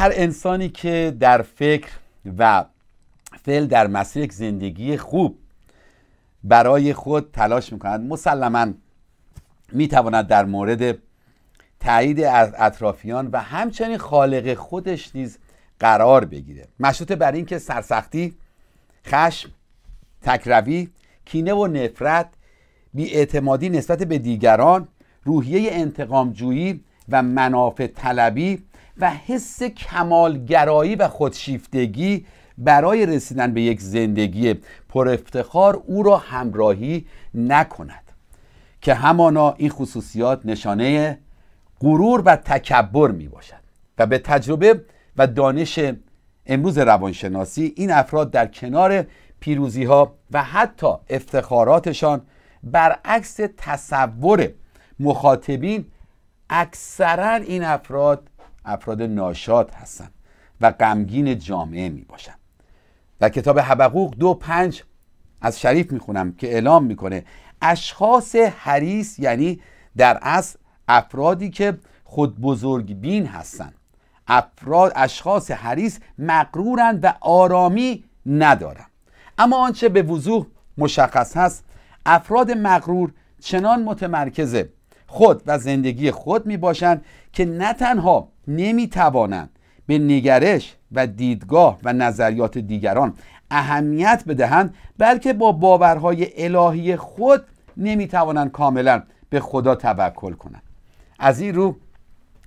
هر انسانی که در فکر و فعل در مسیر یک زندگی خوب برای خود تلاش می‌کند مسلما می‌تواند در مورد تایید از اطرافیان و همچنین خالق خودش نیز قرار بگیره. مشروط بر اینکه سرسختی خشم تکروی کینه و نفرت بیاعتمادی نسبت به دیگران روحیه انتقامجویی و منافع طلبی و حس کمالگرایی و خودشیفتگی برای رسیدن به یک زندگی پر افتخار او را همراهی نکند. که همانا این خصوصیات نشانه غرور و تکبر می باشد. و به تجربه و دانش امروز روانشناسی این افراد در کنار پیروزی ها و حتی افتخاراتشان برعکس تصور مخاطبین اکثرا این افراد افراد ناشاد هستند و غمگین جامعه می باشند. و کتاب حبقوق دو پنج از شریف می‌خونم که اعلام می‌کنه اشخاص حریص یعنی در اصل افرادی که خود بزرگ بین هستند. افراد اشخاص حریص مقرورند و آرامی ندارند. اما آنچه به وضوح مشخص هست افراد مغرور چنان متمرکز خود و زندگی خود می باشند که نه تنها نمی توانند به نگرش و دیدگاه و نظریات دیگران اهمیت بدهند بلکه با باورهای الهی خود نمی توانند کاملا به خدا توکل کنند. از این رو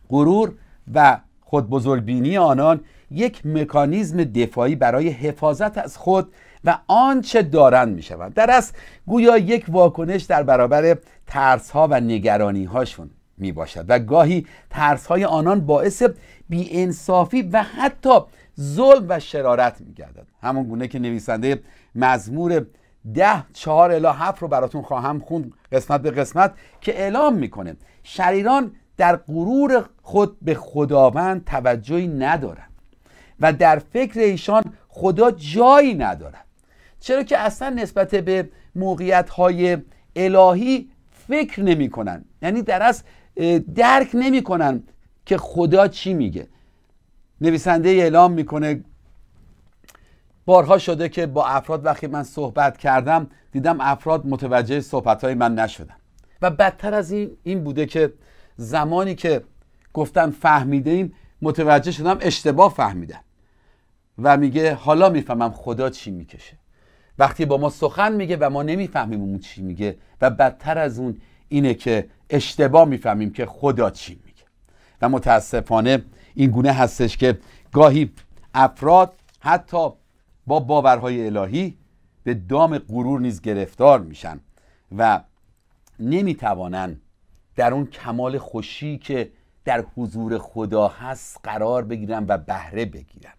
غرور و خود بزرگبینی آنان یک مکانیزم دفاعی برای حفاظت از خود و آنچه دارند می شود در اصل گویا یک واکنش در برابر ترس ها و نگرانی هاشون می باشد و گاهی ترس های آنان باعث بیانصافی و حتی ظلم و شرارت می گردد همون گونه که نویسنده مزمور ده چهار الا هفت رو براتون خواهم خوند قسمت به قسمت که اعلام می‌کنه. شریران در غرور خود به خداوند توجهی ندارند و در فکر ایشان خدا جایی ندارد چرا که اصلا نسبت به موقعیت های الهی فکر نمی کنن یعنی در از درک نمی کنن که خدا چی میگه. نویسنده اعلام می‌کنه بارها شده که با افراد وقتی من صحبت کردم دیدم افراد متوجه صحبت های من نشدن. و بدتر از این این بوده که زمانی که گفتن فهمیده ایم متوجه شدم اشتباه فهمیدم و میگه حالا می‌فهمم خدا چی می‌کشه. وقتی با ما سخن میگه و ما نمی‌فهمیم اون چی میگه و بدتر از اون اینه که اشتباه می‌فهمیم که خدا چی میگه. و متاسفانه این گونه هستش که گاهی افراد حتی با باورهای الهی به دام غرور نیز گرفتار میشن و نمی‌توانند در اون کمال خوشی که در حضور خدا هست قرار بگیرن و بهره بگیرن